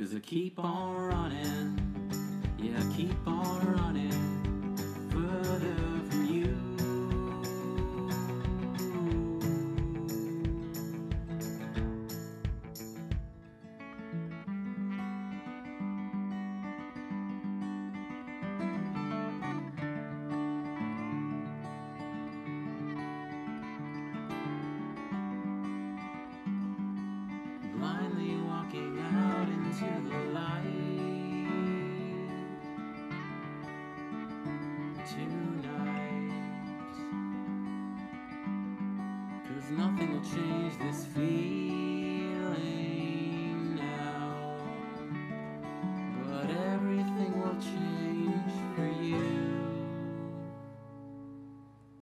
Cause I keep on running, yeah, I keep on running further from you. blindly walking tonight. Cause nothing will change this feeling.